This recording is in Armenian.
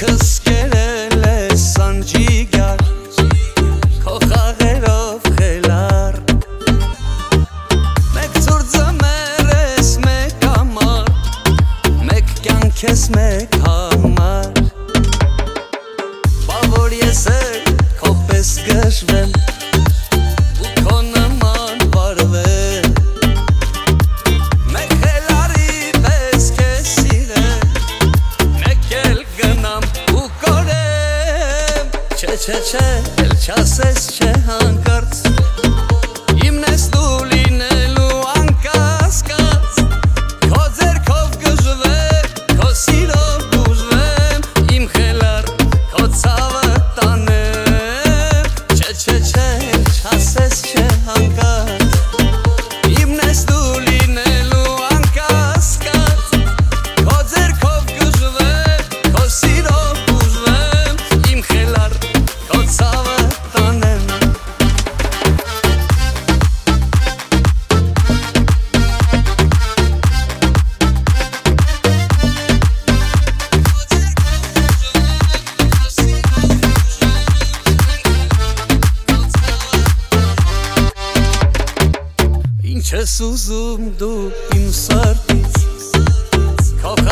Ինքս կերել է սանջիգար Քո խաղերով խելար Մեկ ծուր ձմեր ես մեկ համար Մեկ կյանք ես մեկ համար Բա որ ես էլ քոպես գժվեմ չէ չէ, էլ չասես չէ հանկարծ çesuzum du imsar Kalkar